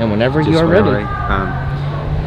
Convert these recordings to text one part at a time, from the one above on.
and whenever you are ready. Um,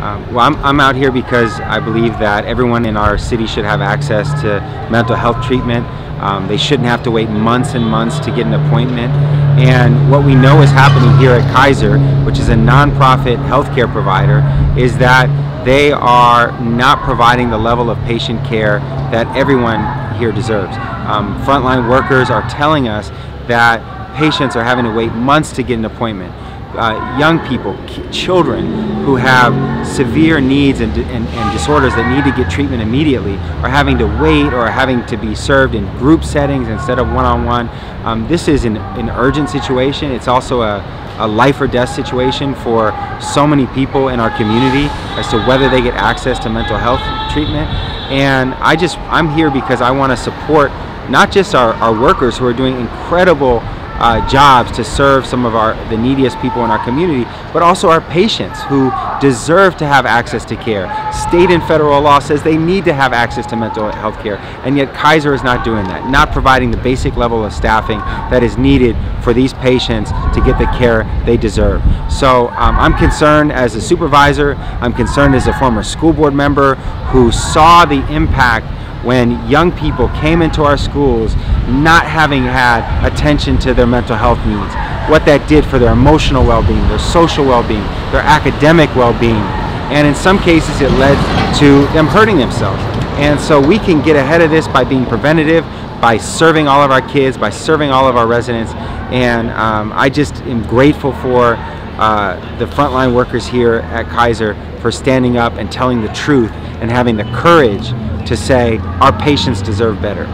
um, well, I'm, I'm out here because I believe that everyone in our city should have access to mental health treatment. Um, they shouldn't have to wait months and months to get an appointment. And what we know is happening here at Kaiser, which is a nonprofit healthcare provider, is that they are not providing the level of patient care that everyone here deserves. Um, frontline workers are telling us that patients are having to wait months to get an appointment. Uh, young people, children who have severe needs and, and, and disorders that need to get treatment immediately are having to wait or having to be served in group settings instead of one-on-one. Um, this is an, an urgent situation. It's also a, a life or death situation for so many people in our community as to whether they get access to mental health treatment. And I just, I'm here because I want to support not just our, our workers who are doing incredible uh, jobs to serve some of our the neediest people in our community, but also our patients who deserve to have access to care. State and federal law says they need to have access to mental health care, and yet Kaiser is not doing that, not providing the basic level of staffing that is needed for these patients to get the care they deserve. So um, I'm concerned as a supervisor, I'm concerned as a former school board member who saw the impact when young people came into our schools not having had attention to their mental health needs, what that did for their emotional well-being, their social well-being, their academic well-being, and in some cases it led to them hurting themselves. And so we can get ahead of this by being preventative, by serving all of our kids, by serving all of our residents, and um, I just am grateful for uh, the frontline workers here at Kaiser for standing up and telling the truth and having the courage to say our patients deserve better.